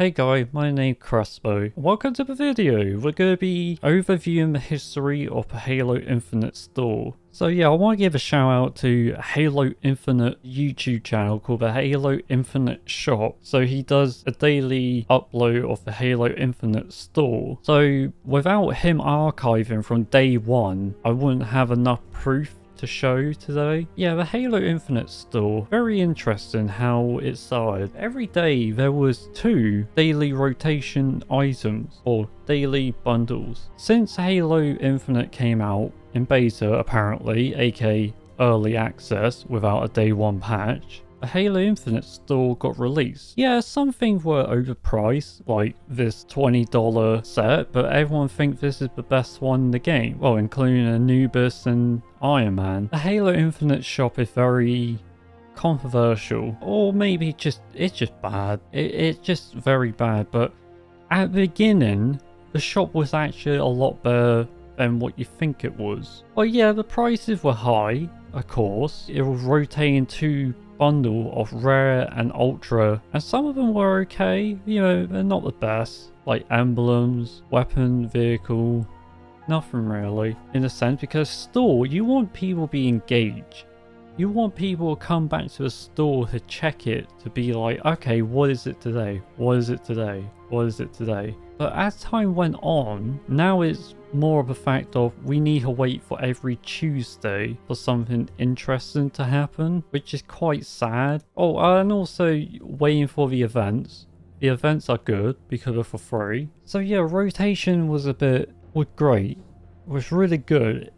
Hey guys, my name is Crespo. Welcome to the video. We're going to be overviewing the history of Halo Infinite store. So yeah, I want to give a shout out to Halo Infinite YouTube channel called the Halo Infinite Shop. So he does a daily upload of the Halo Infinite store. So without him archiving from day one, I wouldn't have enough proof to show today. Yeah, the Halo Infinite store, very interesting how it started. Every day there was two daily rotation items or daily bundles. Since Halo Infinite came out in beta apparently, aka early access without a day one patch, a Halo Infinite store got released. Yeah, some things were overpriced, like this $20 set, but everyone thinks this is the best one in the game. Well, including Anubis and Iron Man. The Halo Infinite shop is very controversial, or maybe just it's just bad. It, it's just very bad, but at the beginning, the shop was actually a lot better than what you think it was. Well, yeah, the prices were high, of course. It was rotating two bundle of rare and ultra, and some of them were okay, you know, they're not the best, like emblems, weapon, vehicle, nothing really, in a sense, because store, you want people to be engaged. You want people to come back to the store to check it, to be like, okay, what is it today? What is it today? What is it today? But as time went on, now it's more of a fact of we need to wait for every Tuesday for something interesting to happen, which is quite sad. Oh, and also waiting for the events. The events are good because they're for free. So yeah, rotation was a bit, was great. Was really good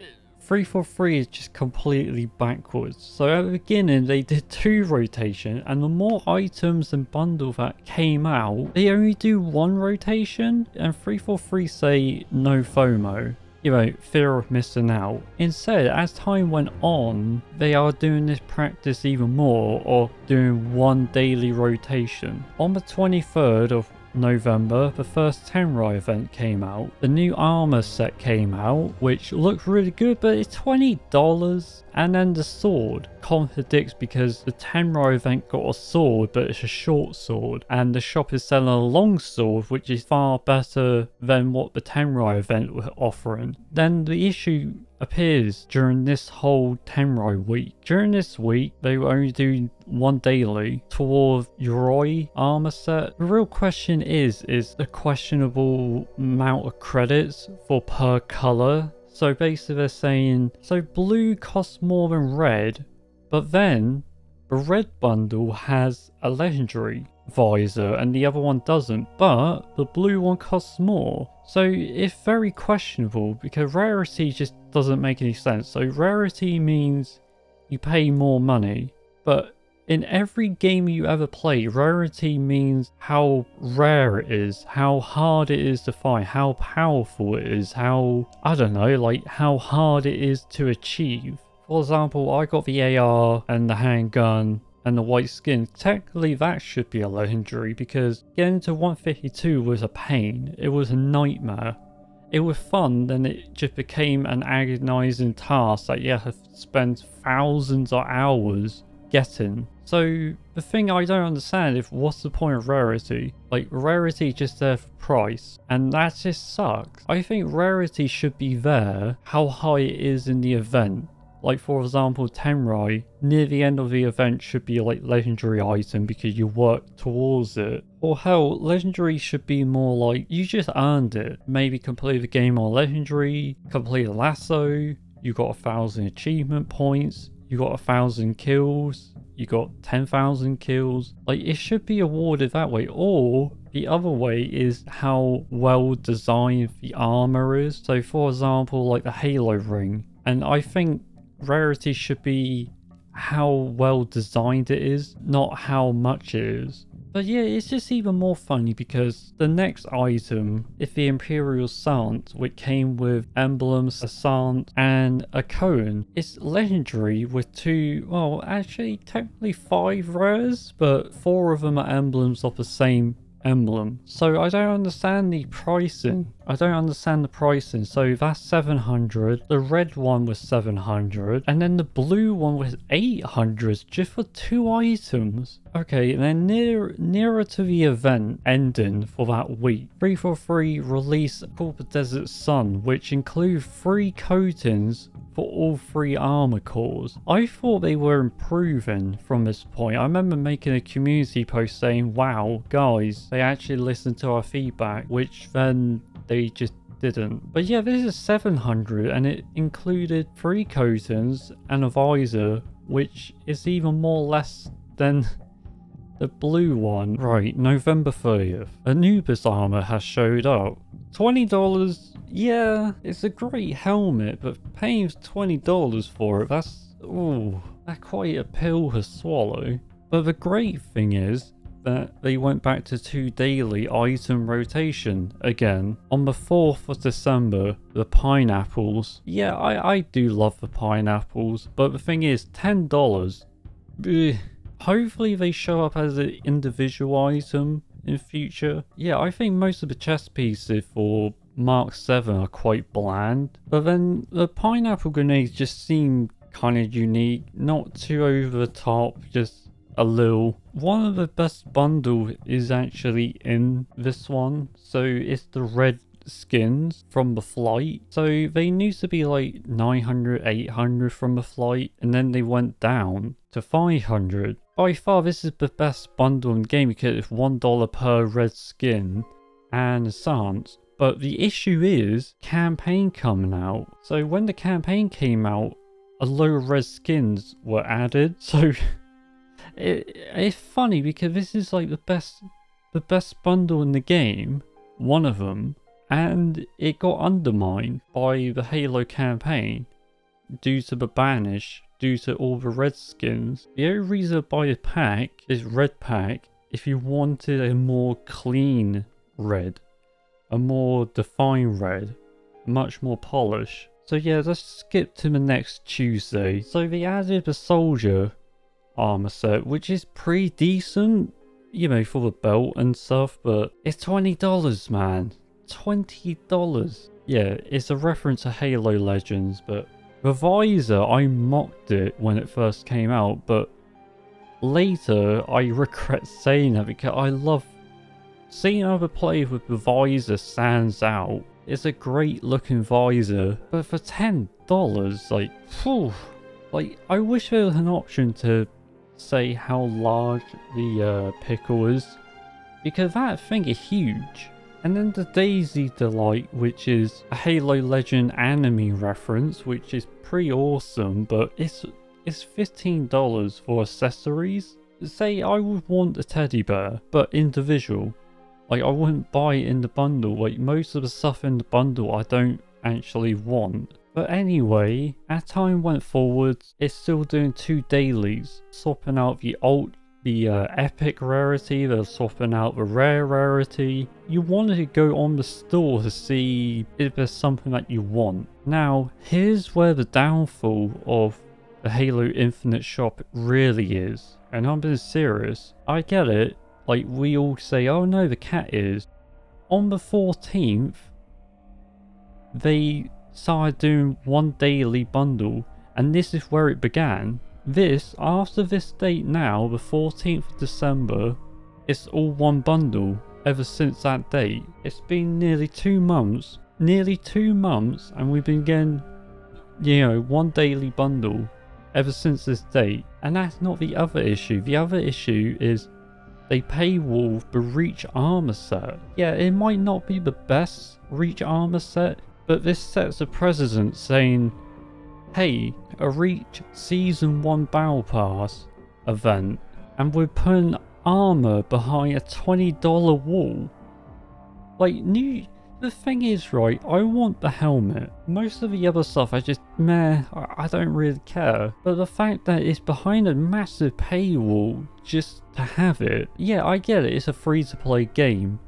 343 is just completely backwards. So at the beginning they did two rotation and the more items and bundle that came out, they only do one rotation and 343 say no FOMO. You know, fear of missing out. Instead, as time went on, they are doing this practice even more or doing one daily rotation. On the 23rd of November, the first Tenrai event came out. The new armor set came out, which looks really good, but it's $20. And then the sword contradicts because the Tenrai event got a sword, but it's a short sword. And the shop is selling a long sword, which is far better than what the Tenrai event were offering. Then the issue appears during this whole Tenrai week. During this week, they were only doing one daily toward Yoroi armor set. The real question is, is the questionable amount of credits for per color. So basically they're saying, so blue costs more than red, but then the red bundle has a legendary visor and the other one doesn't, but the blue one costs more. So it's very questionable because rarity just doesn't make any sense. So rarity means you pay more money, but in every game you ever play, rarity means how rare it is, how hard it is to find, how powerful it is, how, I don't know, like how hard it is to achieve. For example, I got the AR and the handgun and the white skin, technically that should be a legendary because getting to 152 was a pain. It was a nightmare. It was fun, then it just became an agonizing task that you have spent thousands of hours getting. So the thing I don't understand is what's the point of rarity? Like rarity just there for price and that just sucks. I think rarity should be there how high it is in the event like for example, Tenrai, near the end of the event should be like legendary item because you work towards it. Or hell, legendary should be more like you just earned it. Maybe complete the game on legendary, complete a LASO, you got a thousand achievement points, you got a thousand kills, you got 10,000 kills. Like it should be awarded that way. Or the other way is how well designed the armor is. So for example, like the Halo ring. And I think rarity should be how well designed it is, not how much it is. But yeah, it's just even more funny because the next item is the Imperial Sant, which came with emblems, a Sant, and a cone. It's legendary with two, well, actually technically five rares, but four of them are emblems of the same emblem. So I don't understand the pricing. Hmm. I don't understand the pricing. So that's 700. The red one was 700. And then the blue one was 800 just for two items. Okay, and then near, nearer to the event ending for that week, 343 released Copper Desert Sun, which include three coatings for all three armor cores. I thought they were improving from this point. I remember making a community post saying, wow, guys, they actually listened to our feedback, which then they just didn't. But yeah, this is 700 and it included three coatings and a visor, which is even more less than the blue one. Right, November 30th. Anubis armor has showed up. $20, yeah, it's a great helmet, but paying $20 for it, that's, ooh, that's quite a pill to swallow. But the great thing is, that they went back to two daily item rotation again. On the 4th of December, the pineapples. Yeah, I, I do love the pineapples, but the thing is, $10. Ugh. Hopefully they show up as an individual item in future. Yeah, I think most of the chest pieces for Mark 7 are quite bland. But then the pineapple grenades just seem kind of unique, not too over the top, just a little. One of the best bundle is actually in this one. So it's the red skins from the flight. So they used to be like 900, 800 from the flight, and then they went down to 500. By far, this is the best bundle in the game because it's $1 per red skin and Sans. But the issue is campaign coming out. So when the campaign came out, a load of red skins were added. So it, it's funny because this is like the best the best bundle in the game, one of them, and it got undermined by the Halo campaign due to the banish, due to all the red skins. The only reason to buy a pack is red pack if you wanted a more clean red, a more defined red, much more polish. So yeah, let's skip to the next Tuesday. So they added the soldier armor set, which is pretty decent, you know, for the belt and stuff, but it's $20, man. $20. Yeah, it's a reference to Halo Legends, but the visor, I mocked it when it first came out, but later I regret saying that because I love seeing other players with the visor stands out. It's a great looking visor, but for $10, like, whew, like, I wish there was an option to say how large the uh, pickle is, because that thing is huge. And then the Daisy Delight, which is a Halo Legend anime reference, which is pretty awesome, but it's it's $15 for accessories. Say I would want a teddy bear, but individual. Like I wouldn't buy it in the bundle, like most of the stuff in the bundle I don't actually want. But anyway, as time went forwards, it's still doing two dailies, swapping out the alt the uh, epic rarity, they're swapping out the rare rarity. You wanted to go on the store to see if there's something that you want. Now, here's where the downfall of the Halo Infinite shop really is. And I'm being serious. I get it. Like, we all say, oh no, the cat ears. On the 14th, they started doing one daily bundle. And this is where it began. This, after this date now, the 14th of December, it's all one bundle ever since that date. It's been nearly two months, nearly two months, and we've been getting, you know, one daily bundle ever since this date. And that's not the other issue. The other issue is they paywall the Reach armor set. Yeah, it might not be the best Reach armor set, but this sets a precedent saying hey, a Reach Season 1 Battle Pass event, and we're putting armor behind a $20 wall. Like, new. The thing is, right, I want the helmet. Most of the other stuff, I just, meh, I don't really care. But the fact that it's behind a massive paywall just to have it, yeah, I get it, it's a free to play game.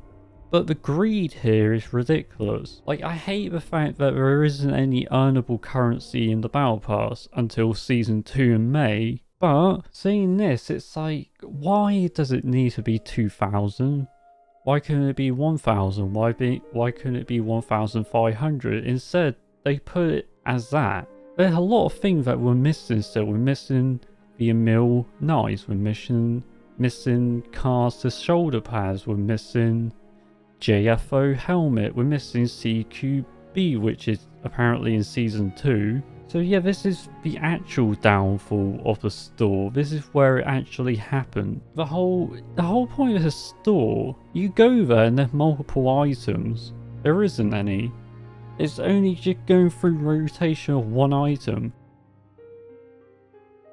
But the greed here is ridiculous. Like, I hate the fact that there isn't any earnable currency in the Battle Pass until Season 2 in May. But, seeing this, it's like, why does it need to be 2000? Why couldn't it be 1000? Why be why couldn't it be 1500? Instead, they put it as that. There's a lot of things that we're missing still. We're missing the Emile knives, we're missing missing Carter's shoulder pads, we're missing JFO helmet, we're missing CQB, which is apparently in season 2. So yeah, this is the actual downfall of the store. This is where it actually happened. The whole the whole point of the store, you go there and there's multiple items. There isn't any. It's only just going through rotation of one item.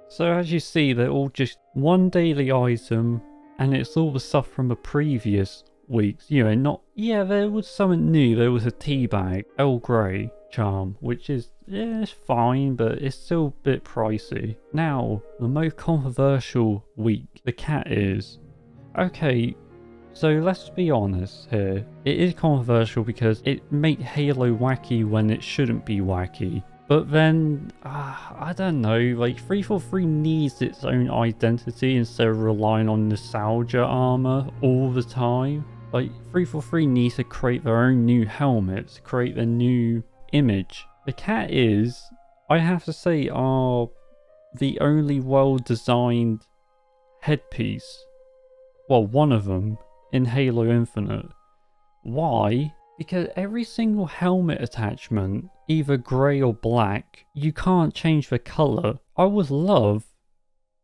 So as you see, they're all just one daily item, and it's all the stuff from the previous weeks. You know, not, yeah, there was something new. There was a tea bag, Earl Grey charm, which is, yeah, it's fine, but it's still a bit pricey. Now, the most controversial week, the cat ears. Okay, so let's be honest here. It is controversial because it makes Halo wacky when it shouldn't be wacky. But then, uh, I don't know, like 343 needs its own identity instead of relying on nostalgia armor all the time. Like 343 needs to create their own new helmets, create their new image. The cat ears, I have to say, are the only well designed headpiece. Well, one of them in Halo Infinite. Why? Because every single helmet attachment, either grey or black, you can't change the colour. I would love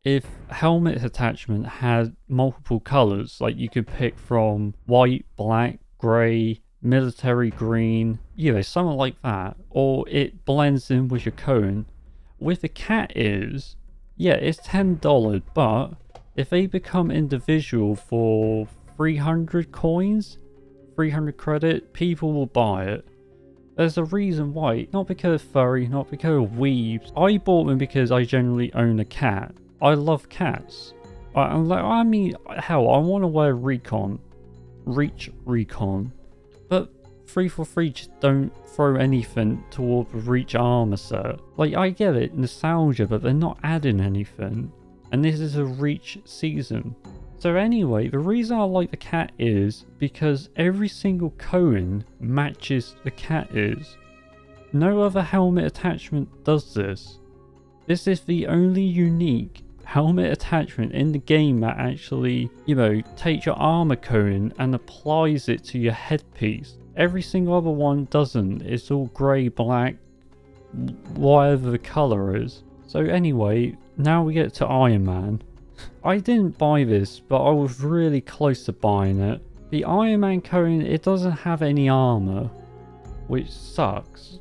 if helmet attachment had multiple colours, like you could pick from white, black, grey, military green, you know, something like that, or it blends in with your cone. With the cat ears, yeah, it's $10, but if they become individual for 300 coins, 300 credit, people will buy it. There's a reason why, not because of furry, not because of weebs. I bought them because I generally own a cat. I love cats. I, am like, I mean, hell, I want to wear Recon. Reach Recon. But 343 just don't throw anything toward Reach armor set. Like, I get it, nostalgia, but they're not adding anything. And this is a Reach season. So anyway, the reason I like the cat is because every single cone matches the cat ears. No other helmet attachment does this. This is the only unique helmet attachment in the game that actually, you know, takes your armor cone and applies it to your headpiece. Every single other one doesn't. It's all grey, black, whatever the colour is. So anyway, now we get to Iron Man. I didn't buy this, but I was really close to buying it. The Iron Man cone, it doesn't have any armor, which sucks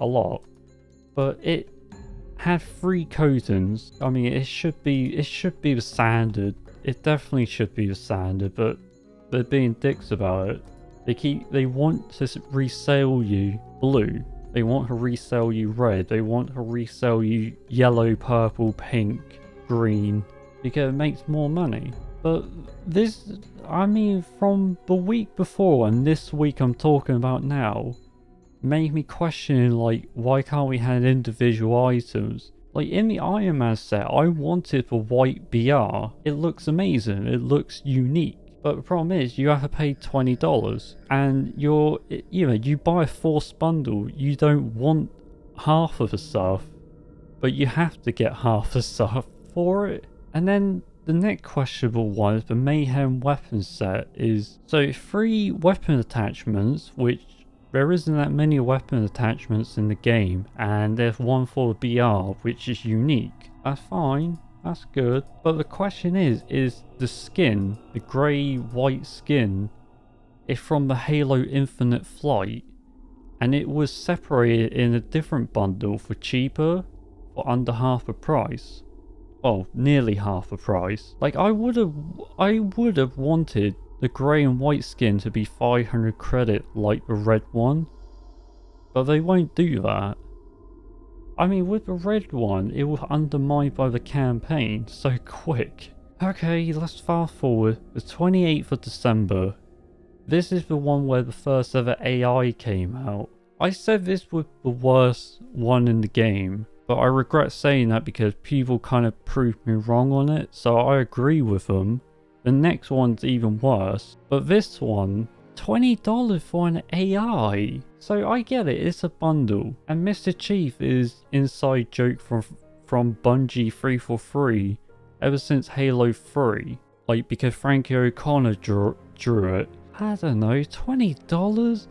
a lot. But it had three coatings. I mean, it should be it should be the standard. It definitely should be the standard, but they're being dicks about it. They keep they want to resell you blue. They want to resell you red. They want to resell you yellow, purple, pink, green, because it makes more money. But this, I mean, from the week before and this week I'm talking about now, made me question, like, why can't we have individual items? Like, in the Iron Man set, I wanted the white BR. It looks amazing, it looks unique. But the problem is, you have to pay $20, and you're, you know, you buy a forced bundle, you don't want half of the stuff, but you have to get half the stuff for it. And then the next questionable one is the Mayhem weapon set is so three weapon attachments, which there isn't that many weapon attachments in the game, and there's one for the BR, which is unique. That's fine, that's good. But the question is, is the skin, the grey white skin, is from the Halo Infinite flight, and it was separated in a different bundle for cheaper, for under half a price well, nearly half a price. Like I would have, I would have wanted the grey and white skin to be 500 credit like the red one, but they won't do that. I mean, with the red one, it was undermined by the campaign so quick. Okay, let's fast forward. The 28th of December. This is the one where the first ever AI came out. I said this was the worst one in the game, but I regret saying that because people kind of proved me wrong on it, so I agree with them. The next one's even worse. But this one, $20 for an AI. So I get it, it's a bundle. And Mr. Chief is inside joke from from Bungie 343 ever since Halo 3. Like because Frankie O'Connor drew, drew it. I don't know, $20?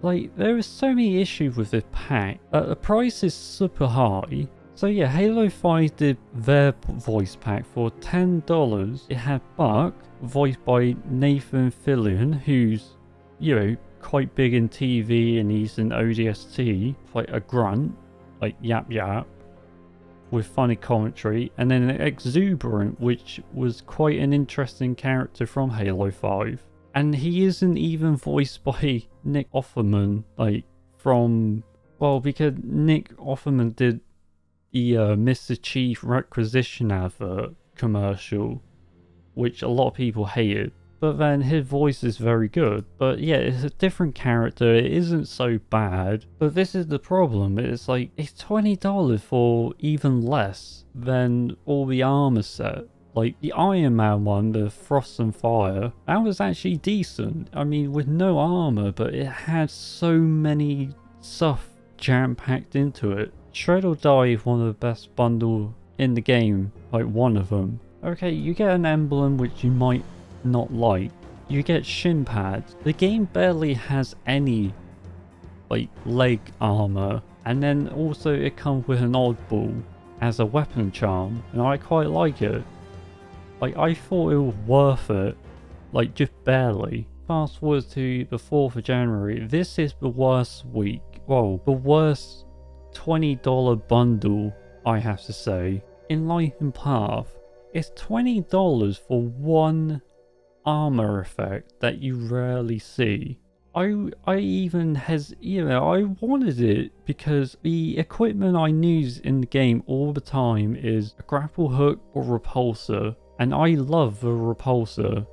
Like there are so many issues with this pack. Uh, the price is super high. So yeah, Halo 5 did their voice pack for $10. It had Buck, voiced by Nathan Fillion, who's, you know, quite big in TV and he's in ODST, like a grunt, like Yap Yap, with funny commentary. And then Exuberant, which was quite an interesting character from Halo 5. And he isn't even voiced by Nick Offerman, like from, well, because Nick Offerman did the uh, Mr. Chief requisition advert commercial, which a lot of people hated. But then his voice is very good. But yeah, it's a different character. It isn't so bad. But this is the problem. It's like, it's $20 for even less than all the armor set. Like the Iron Man one, the Frost and Fire, that was actually decent. I mean, with no armor, but it had so many stuff jam-packed into it. Shred or Die is one of the best bundle in the game, like one of them. Okay, you get an emblem which you might not like. You get shin pads. The game barely has any like leg armor and then also it comes with an oddball as a weapon charm and I quite like it. Like I thought it was worth it, like just barely. Fast forward to the 4th of January, this is the worst week, well the worst $20 bundle, I have to say. in Enlightened Path, it's $20 for one armor effect that you rarely see. I I even has you know I wanted it because the equipment I use in the game all the time is a grapple hook or repulsor and I love the repulsor.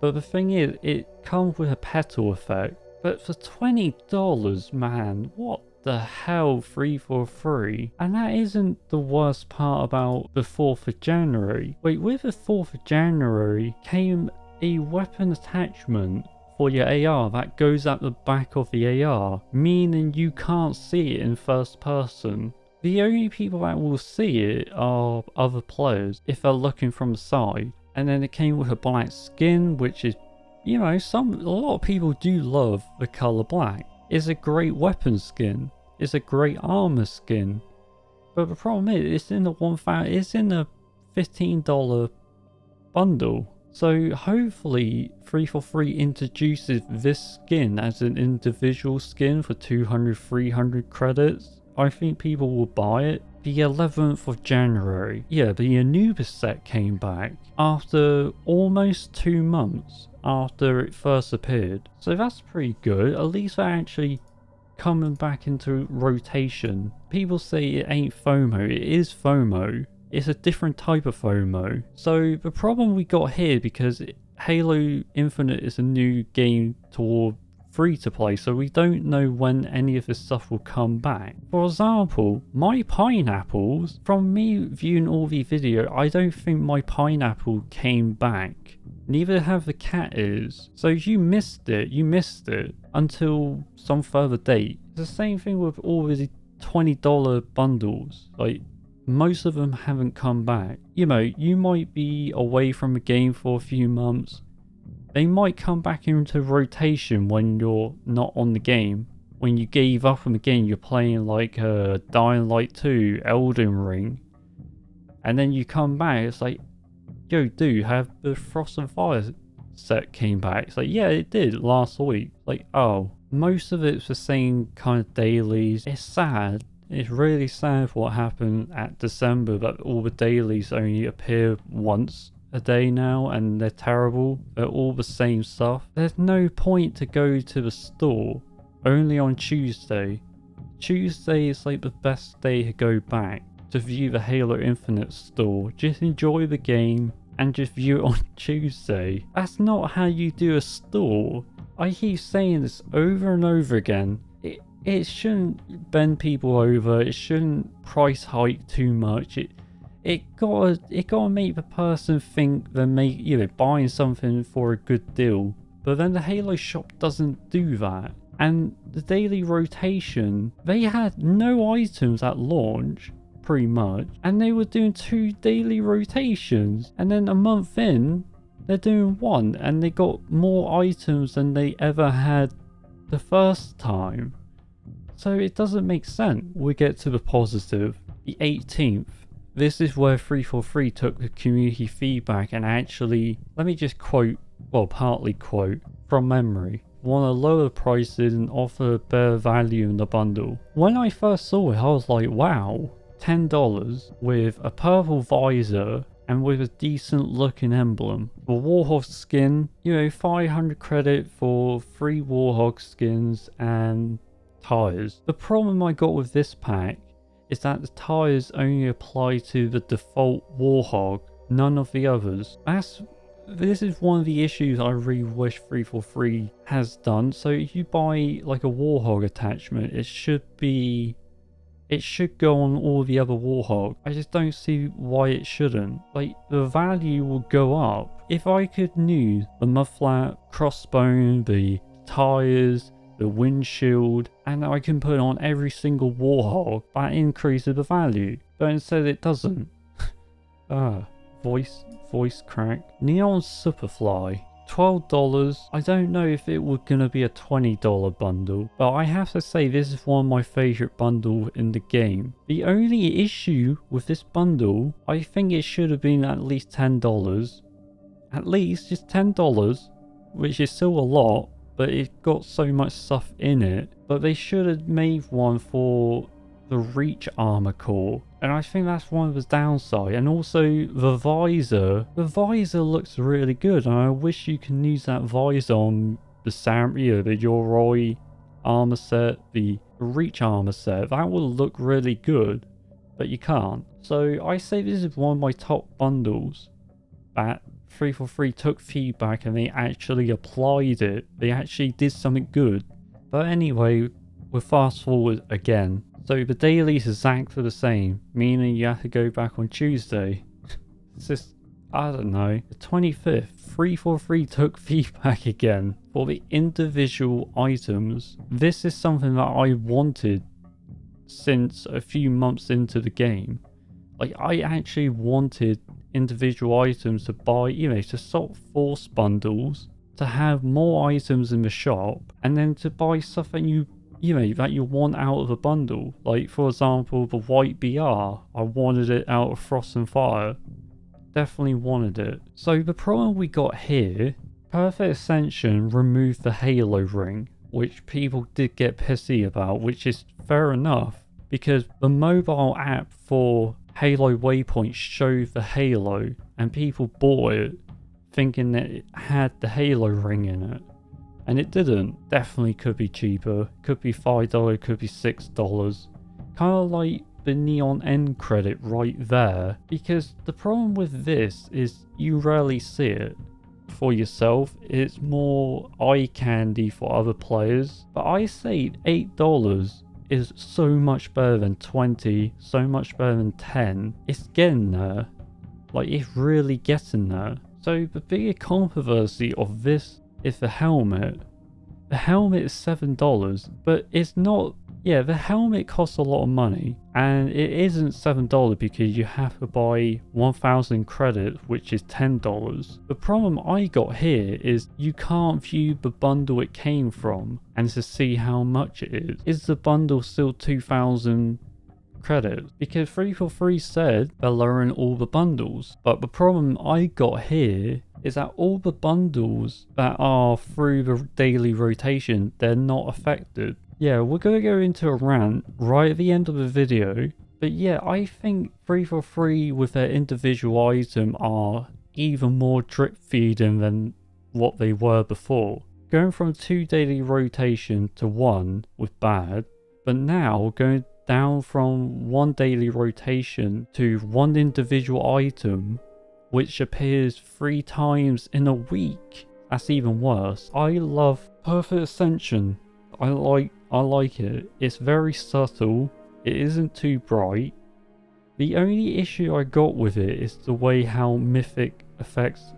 But the thing is it comes with a petal effect. But for $20 man what the hell 343? And that isn't the worst part about the 4th of January. Wait, with the 4th of January came a weapon attachment for your AR that goes at the back of the AR, meaning you can't see it in first person. The only people that will see it are other players if they're looking from the side. And then it came with a black skin, which is, you know, some a lot of people do love the color black is a great weapon skin. It's a great armor skin. But the problem is, it's in the one it's in a $15 bundle. So hopefully 343 introduces this skin as an individual skin for 200, 300 credits. I think people will buy it. The 11th of January, yeah, the Anubis set came back after almost two months after it first appeared. So that's pretty good. At least they're actually coming back into rotation. People say it ain't FOMO. It is FOMO. It's a different type of FOMO. So the problem we got here because Halo Infinite is a new game toward free to play, so we don't know when any of this stuff will come back. For example, my pineapples, from me viewing all the video, I don't think my pineapple came back. Neither have the cat ears. So you missed it, you missed it until some further date. It's the same thing with all the $20 bundles. Like, most of them haven't come back. You know, you might be away from a game for a few months, they might come back into rotation when you're not on the game. When you gave up on the game, you're playing like uh, Dying Light 2, Elden Ring. And then you come back, it's like, yo dude, have the Frost and Fire set came back? It's like, yeah, it did last week. Like, oh, most of it's the same kind of dailies. It's sad. It's really sad what happened at December that all the dailies only appear once a day now and they're terrible. They're all the same stuff. There's no point to go to the store only on Tuesday. Tuesday is like the best day to go back to view the Halo Infinite store. Just enjoy the game and just view it on Tuesday. That's not how you do a store. I keep saying this over and over again. It, it shouldn't bend people over. It shouldn't price hike too much. It, it gotta it gotta make the person think they're make you know buying something for a good deal. But then the Halo shop doesn't do that. And the daily rotation, they had no items at launch, pretty much, and they were doing two daily rotations. And then a month in, they're doing one, and they got more items than they ever had the first time. So it doesn't make sense. We get to the positive. The 18th. This is where 343 took the community feedback and actually, let me just quote, well, partly quote, from memory want to lower prices and offer better value in the bundle. When I first saw it, I was like, wow, $10 with a purple visor and with a decent looking emblem. The Warhog skin, you know, 500 credit for three Warhog skins and tires. The problem I got with this pack is that the tires only apply to the default Warhog, none of the others. That's this is one of the issues I really wish 343 has done. So if you buy like a Warhog attachment, it should be... It should go on all the other Warhog. I just don't see why it shouldn't. Like, the value will go up. If I could use the mudflap, crossbone, the tyres, the windshield, and I can put on every single Warhog, that increases the value. But instead it doesn't. ah, voice voice crack. Neon Superfly. $12. I don't know if it was going to be a $20 bundle, but I have to say this is one of my favorite bundles in the game. The only issue with this bundle, I think it should have been at least $10. At least just $10, which is still a lot, but it got so much stuff in it. But they should have made one for the Reach Armor Core. And I think that's one of the downside. And also the visor. The visor looks really good. And I wish you can use that visor on the Sampria, the Yoroi armor set, the Reach armor set. That will look really good. But you can't. So I say this is one of my top bundles that 343 took feedback and they actually applied it. They actually did something good. But anyway, we'll fast forward again. So the dailies exactly the same, meaning you have to go back on Tuesday. it's just, I don't know. The 25th, 343 took feedback again for the individual items. This is something that I wanted since a few months into the game. Like, I actually wanted individual items to buy, you know, to sort force bundles, to have more items in the shop, and then to buy that you you know, that you want out of a bundle. Like, for example, the white BR, I wanted it out of Frost and Fire. Definitely wanted it. So the problem we got here, Perfect Ascension removed the Halo ring, which people did get pissy about, which is fair enough, because the mobile app for Halo Waypoint showed the Halo, and people bought it thinking that it had the Halo ring in it. And it didn't. Definitely could be cheaper. Could be $5, could be $6. Kind of like the neon end credit right there. Because the problem with this is you rarely see it for yourself. It's more eye candy for other players. But I say $8 is so much better than 20, so much better than 10. It's getting there. Like, it's really getting there. So the bigger controversy of this is the helmet. The helmet is $7, but it's not... Yeah, the helmet costs a lot of money, and it isn't $7 because you have to buy 1000 credits, which is $10. The problem I got here is you can't view the bundle it came from and to see how much it is. Is the bundle still 2000 credits because 343 said they're lowering all the bundles. But the problem I got here is that all the bundles that are through the daily rotation, they're not affected. Yeah, we're going to go into a rant right at the end of the video. But yeah, I think 343 with their individual item are even more drip feeding than what they were before. Going from two daily rotation to one with bad, but now going down from one daily rotation to one individual item which appears three times in a week. That's even worse. I love Perfect Ascension. I like I like it. It's very subtle. It isn't too bright. The only issue I got with it is the way how mythic effects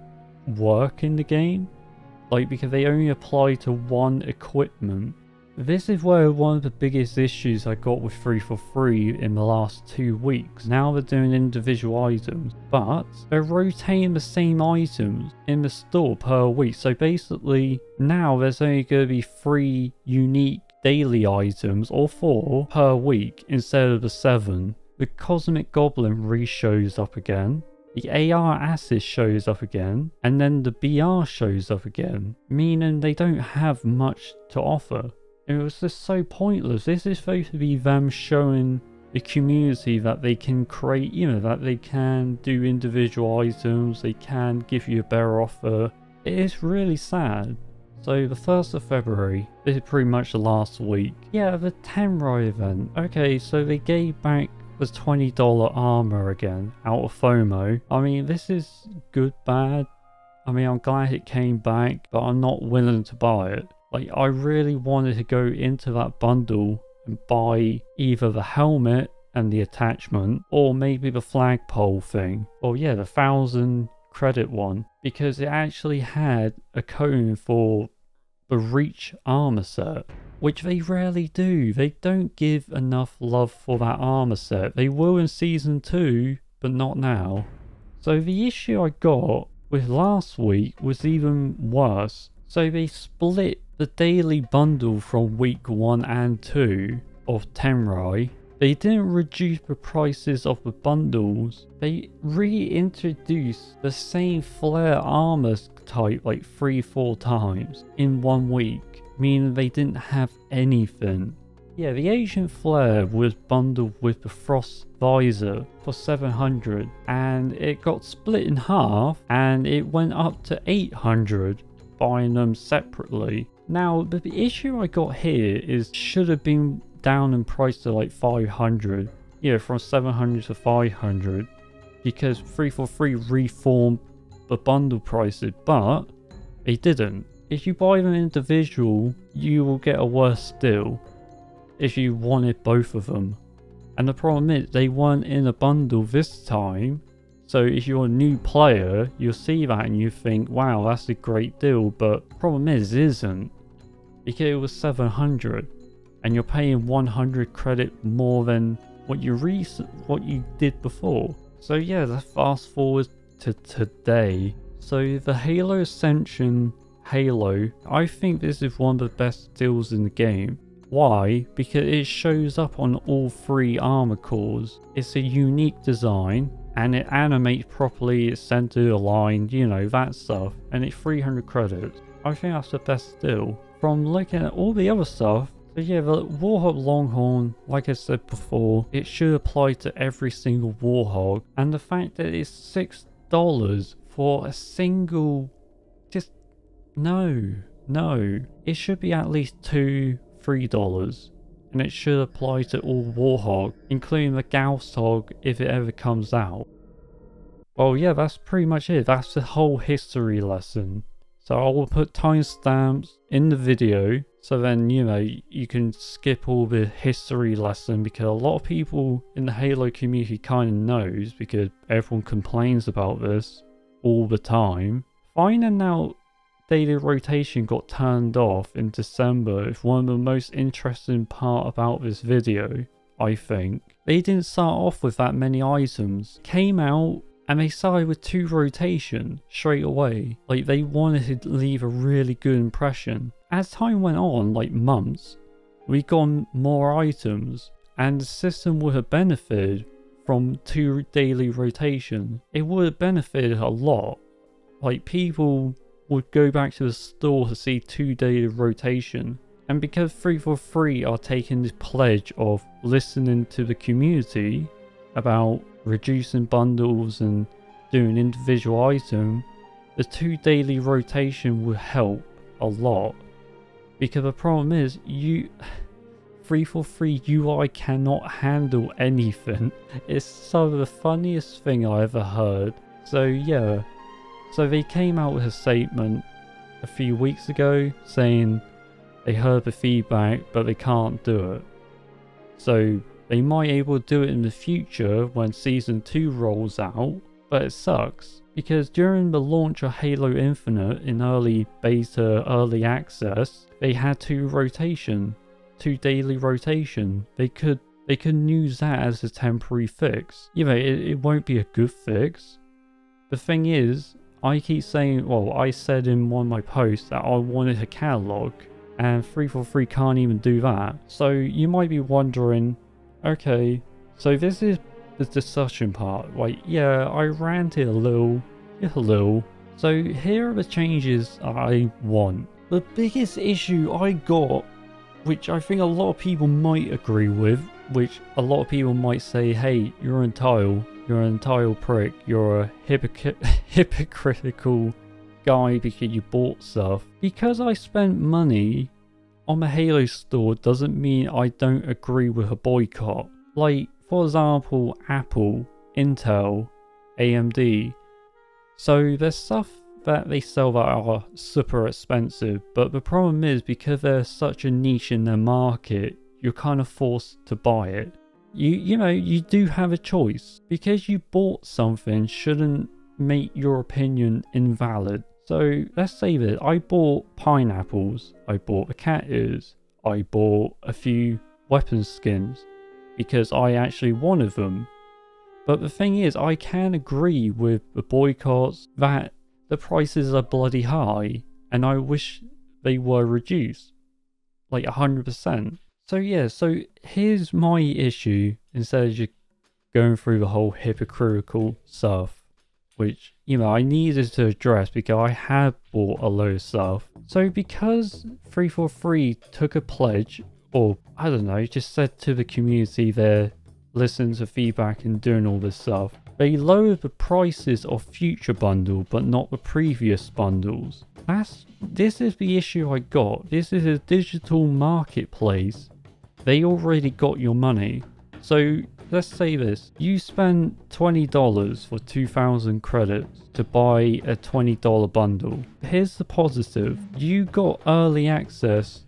work in the game. Like, because they only apply to one equipment. This is where one of the biggest issues I got with 3 for 3 in the last two weeks. Now they're doing individual items, but they're rotating the same items in the store per week. So basically, now there's only going to be three unique daily items, or four, per week instead of the seven. The Cosmic Goblin re-shows up again. The AR Acid shows up again, and then the BR shows up again, meaning they don't have much to offer. It was just so pointless. This is supposed to be them showing the community that they can create, you know, that they can do individual items, they can give you a better offer. It is really sad. So the 1st of February, this is pretty much the last week. Yeah, the Tenrai event. Okay, so they gave back was $20 armor again out of FOMO. I mean, this is good, bad. I mean, I'm glad it came back, but I'm not willing to buy it. Like, I really wanted to go into that bundle and buy either the helmet and the attachment, or maybe the flagpole thing. Or yeah, the thousand credit one, because it actually had a cone for the Reach armor set which they rarely do. They don't give enough love for that armor set. They will in season 2, but not now. So the issue I got with last week was even worse. So they split the daily bundle from week 1 and 2 of Tenrai. They didn't reduce the prices of the bundles. They reintroduced the same flare armor type like 3-4 times in one week meaning they didn't have anything. Yeah, the Ancient Flare was bundled with the Frost Visor for 700 and it got split in half and it went up to 800 buying them separately. Now, the issue I got here is should have been down in price to like 500. Yeah, from 700 to 500 because 343 reformed the bundle prices, but they didn't. If you buy them individual, you will get a worse deal if you wanted both of them. And the problem is, they weren't in a bundle this time. So if you're a new player, you'll see that and you think, wow, that's a great deal. But problem is, it isn't. Because it was 700 and you're paying 100 credit more than what you recent what you did before. So yeah, let's fast forward to today. So the Halo Ascension Halo, I think this is one of the best deals in the game. Why? Because it shows up on all three armor cores. It's a unique design and it animates properly, it's centered, aligned, you know, that stuff. And it's 300 credits. I think that's the best deal. From looking at all the other stuff, so yeah, the Warhog Longhorn, like I said before, it should apply to every single Warhog. And the fact that it's $6 for a single Just... no, no. It should be at least two, three dollars. And it should apply to all Warhog, including the Gauss Hog if it ever comes out. Well, yeah, that's pretty much it. That's the whole history lesson. So I will put timestamps in the video so then, you know, you can skip all the history lesson because a lot of people in the Halo community kind of knows because everyone complains about this all the time. Finding out daily rotation got turned off in December is one of the most interesting part about this video, I think. They didn't start off with that many items. Came out and they started with two rotation straight away. Like they wanted to leave a really good impression. As time went on, like months, we got more items and the system would have benefited from two daily rotation. It would have benefited a lot. Like people would go back to the store to see two daily rotation. And because 343 are taking this pledge of listening to the community about reducing bundles and doing individual item, the two daily rotation would help a lot. Because the problem is, you 343 UI cannot handle anything. It's some of the funniest thing I ever heard. So yeah, so they came out with a statement a few weeks ago saying they heard the feedback but they can't do it. So They might able to do it in the future when Season 2 rolls out, but it sucks. Because during the launch of Halo Infinite in early beta, early access, they had two rotation, two daily rotation. They could they can use that as a temporary fix. You know, it, it won't be a good fix. The thing is, I keep saying, well, I said in one of my posts that I wanted a catalog, and 343 can't even do that. So you might be wondering, okay, so this is the discussion part. Like, yeah, I ranted a little, a little. So here are the changes I want. The biggest issue I got, which I think a lot of people might agree with, which a lot of people might say, hey, you're entitled, you're an entitled prick, you're a hypocritical guy because you bought stuff. Because I spent money on the Halo store doesn't mean I don't agree with a boycott. Like, for example, Apple, Intel, AMD. So there's stuff that they sell that are super expensive, but the problem is because they're such a niche in their market, you're kind of forced to buy it. You you know, you do have a choice. Because you bought something shouldn't make your opinion invalid. So let's say that I bought pineapples, I bought a cat ears, I bought a few weapon skins because I actually wanted them. But the thing is, I can agree with the boycotts that the prices are bloody high and I wish they were reduced. Like 100%. So yeah, so here's my issue instead of just going through the whole hypocritical stuff, which, you know, I needed to address because I had bought a lot of stuff. So because 343 took a pledge, or I don't know, just said to the community there, listen to feedback and doing all this stuff, they lowered the prices of future bundle but not the previous bundles. That's this is the issue I got. This is a digital marketplace they already got your money. So let's say this. You spend $20 for 2000 credits to buy a $20 bundle. Here's the positive. You got early access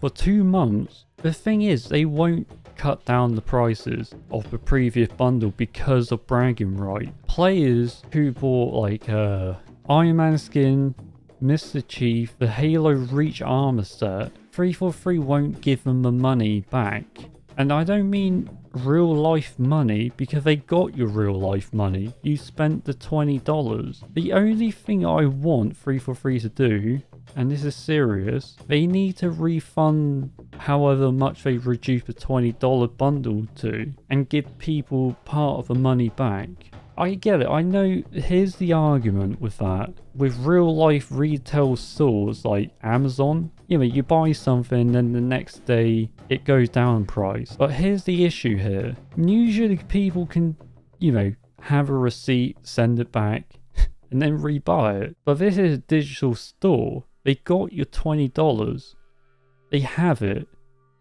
for two months. The thing is, they won't cut down the prices of the previous bundle because of bragging right. Players who bought like uh, Iron Man skin, Mr. Chief, the Halo Reach armor set, 343 won't give them the money back. And I don't mean real life money because they got your real life money. You spent the $20. The only thing I want 343 to do, and this is serious, they need to refund however much they reduce the $20 bundle to and give people part of the money back. I get it. I know. Here's the argument with that. With real life retail stores like Amazon, you know, you buy something and the next day it goes down in price. But here's the issue here. Usually people can, you know, have a receipt, send it back, and then rebuy it. But this is a digital store. They got your $20. They have it.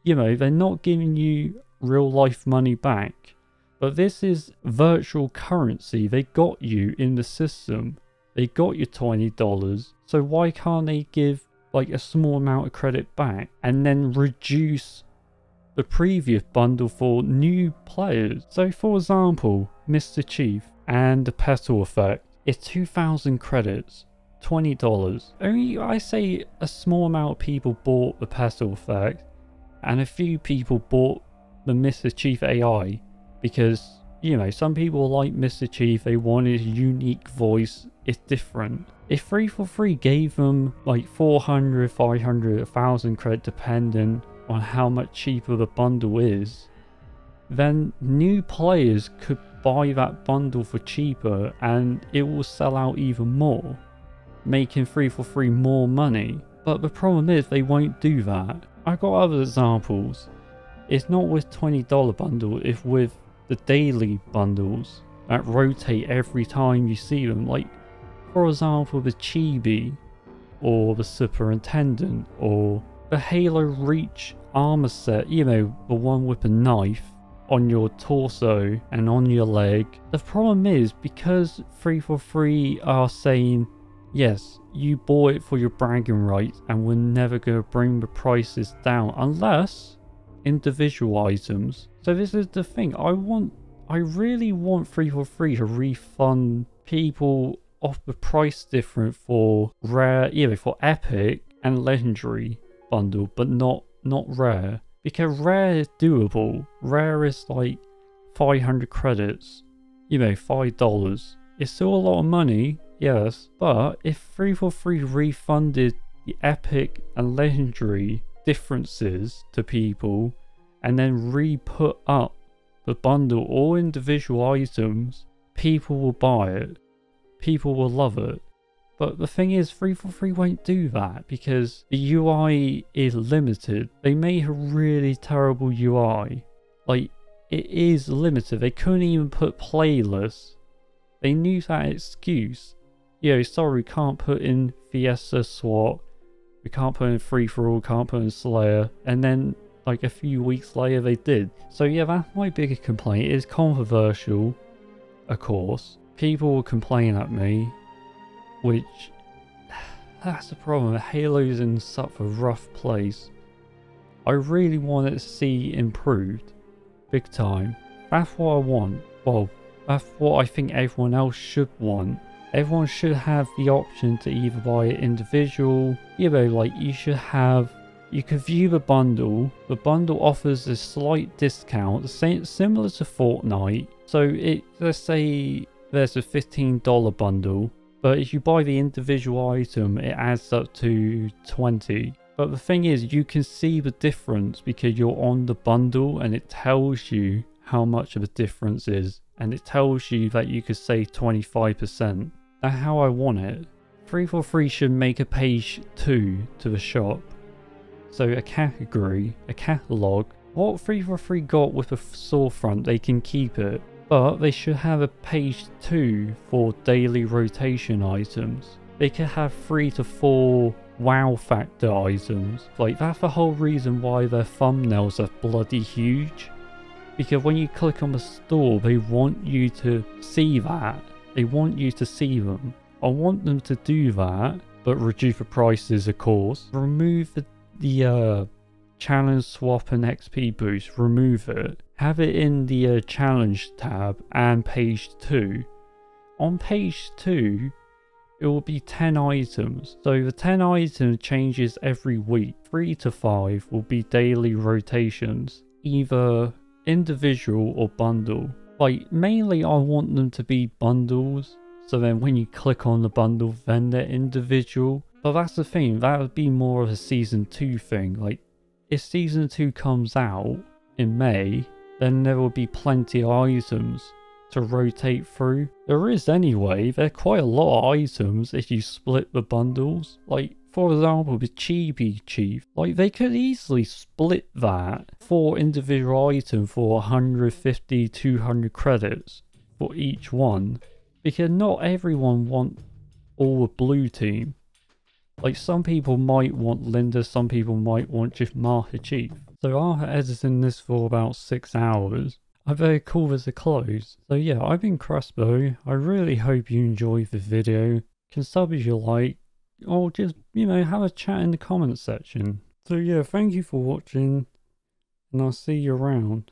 You know, they're not giving you real life money back. But this is virtual currency. They got you in the system. They got you $20. So why can't they give like a small amount of credit back and then reduce the previous bundle for new players? So for example, Mr. Chief and the Petal Effect is 2000 credits. $20. Only I say a small amount of people bought the Petal Effect and a few people bought the Mr. Chief AI because you know some people like Mr. Chief they wanted a unique voice it's different if 343 gave them like 400 500 1000 credit depending on how much cheaper the bundle is then new players could buy that bundle for cheaper and it will sell out even more making 343 more money but the problem is they won't do that i got other examples it's not with $20 bundle if with the daily bundles that rotate every time you see them. Like, for example, the Chibi, or the Superintendent, or the Halo Reach armor set, you know, the one with a knife on your torso and on your leg. The problem is, because 343 are saying, yes, you bought it for your bragging rights and we're never going to bring the prices down unless individual items. So this is the thing. I want, I really want 343 to refund people off the price difference for rare, yeah, for epic and legendary bundle, but not not rare. Because rare is doable. Rare is like 500 credits, you know, $5. It's still a lot of money, yes, but if 343 refunded the epic and legendary differences to people and then re-put up the bundle or individual items, people will buy it. People will love it. But the thing is, 343 won't do that because the UI is limited. They made a really terrible UI. Like, it is limited. They couldn't even put playlists. They knew that excuse. Yo, sorry, we can't put in Fiesta SWAT. We can't put in Free For All, can't put in Slayer. And then, like, a few weeks later, they did. So, yeah, that's my biggest complaint. It is controversial, of course. People will complain at me which that's the problem. Halo's in such a rough place. I really want it to see improved, big time. That's what I want. Well, that's what I think everyone else should want. Everyone should have the option to either buy it individual, you know, like you should have you can view the bundle. The bundle offers a slight discount, similar to Fortnite. So it let's say there's a $15 bundle but if you buy the individual item, it adds up to 20. But the thing is, you can see the difference because you're on the bundle and it tells you how much of a difference is. And it tells you that you could save 25%. How I want it. 343 should make a page 2 to the shop. So a category, a catalogue. What 343 got with the storefront, they can keep it. But they should have a page 2 for daily rotation items. They could have 3 to 4 wow factor items. Like that's the whole reason why their thumbnails are bloody huge. Because when you click on the store, they want you to see that. They want you to see them. I want them to do that, but reduce the prices of course. Remove the, the uh, challenge swap and XP boost, remove it have it in the uh, challenge tab and page 2. On page 2, it will be 10 items. So the 10 items changes every week. 3 to 5 will be daily rotations, either individual or bundle. Like, mainly I want them to be bundles, so then when you click on the bundle, then they're individual. But that's the thing, that would be more of a season 2 thing. Like, if season 2 comes out in May, then there will be plenty of items to rotate through. There is anyway, there are quite a lot of items if you split the bundles. Like, for example, the Chibi Chief. Like, they could easily split that for individual item for 150, 200 credits for each one. Because not everyone want all the blue team. Like, some people might want Linda, some people might want just Master Chief. So after editing this for about six hours, I very call this a close. So yeah, I've been Crespo. I really hope you enjoyed the video. Can sub if you like, or just, you know, have a chat in the comments section. So yeah, thank you for watching, and I'll see you around.